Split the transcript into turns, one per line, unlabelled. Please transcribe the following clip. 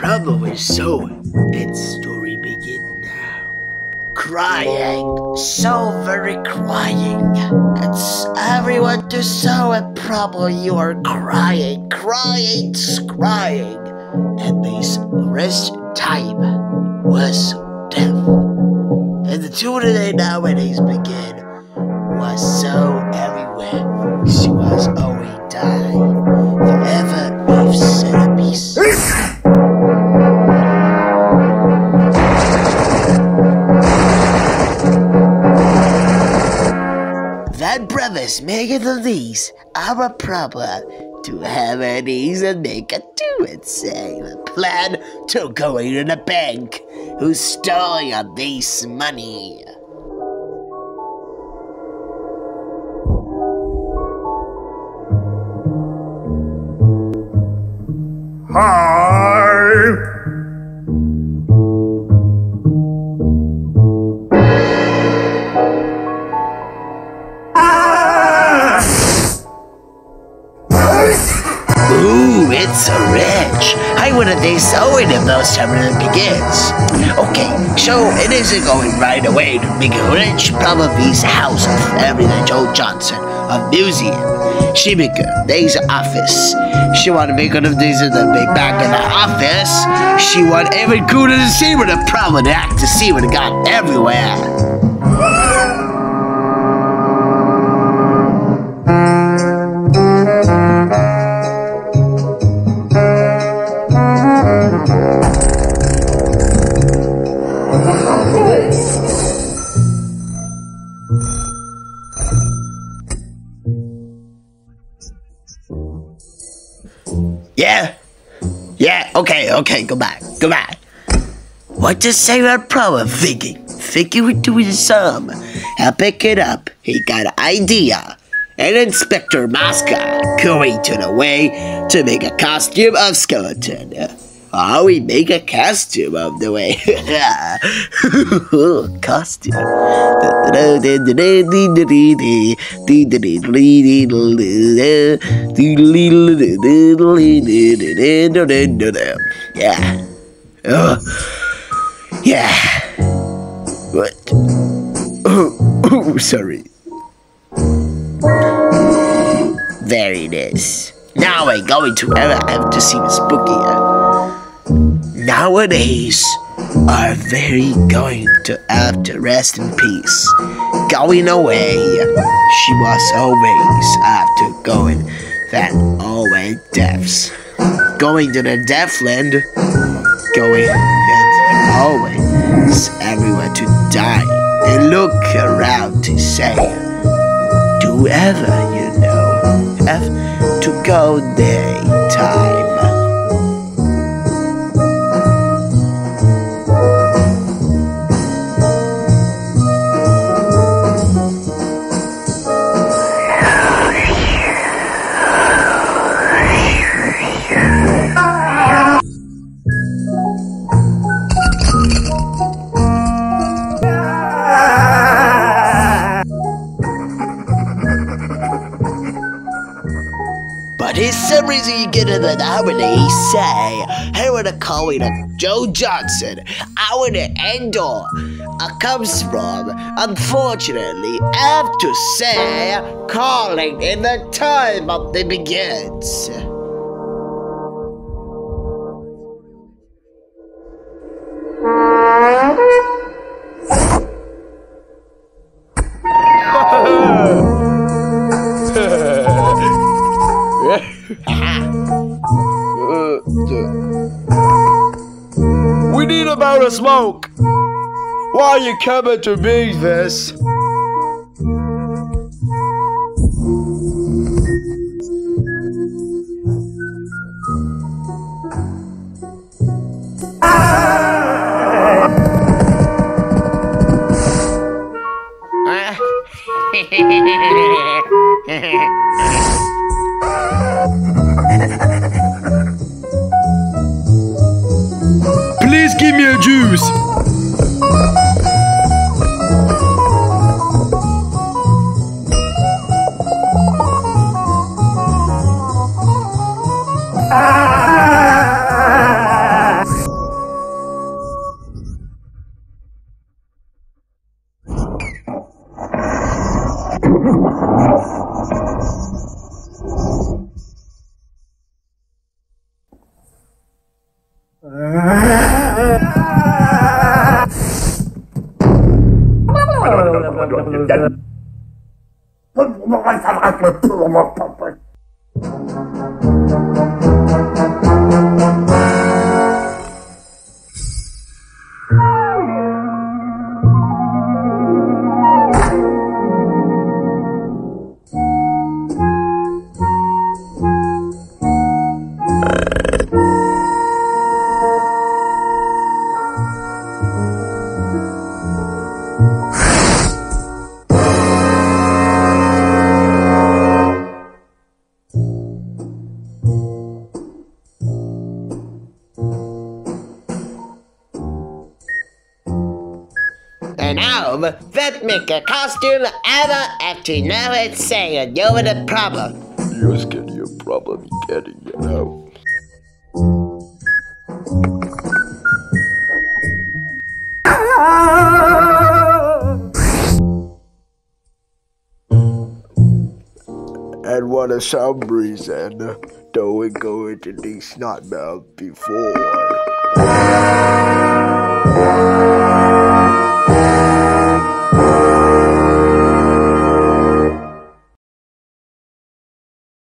Problem is so. Its story begin now. Crying, so very crying. It's everyone to so a problem. You are crying, crying, crying. And this rest time was death. And the two today nowadays begin was so everywhere. She was always die. Forever with centipedes. Brothers make it these our problem to have an ease and make a do it same plan to go in the bank who stole on this money.
Hi.
So it time begins. Okay, so it isn't going right away to make a rich probably's house of everything Joe Johnson, a museum. She make a day's office. She want to make one of these in the big back in the office. She want every good to see what the problem act to see what it got everywhere. Yeah? Yeah, okay, okay, go back, go back. What to say about problem thinking? Thinking we're doing some. Um, I'll pick it up. He got an idea. An Inspector Mascot going to the way to make a costume of skeleton. Oh, we make a costume of the way. costume. Yeah. Oh. Yeah. What? Oh, oh, sorry. It is. Now we're going to ever have to see spooky. Nowadays are very going to have to rest in peace. Going away. She was always after going that always deaths. Going to the Deathland. Going and always everywhere to die. And look around to say, do ever you know have to go daytime. But it's some reason you get in the nominee say, hey, we're calling it a Joe Johnson, our Endor uh, comes from, unfortunately, I have to say, calling in the time of the begins.
Uh, we need a about a smoke. Why are you coming to me this? Please give me a juice.
atmosphere And now, that make a costume ever after now it's saying you're the problem.
You're getting your problem getting it out. And what a some reason, though we go into the snot mouth before.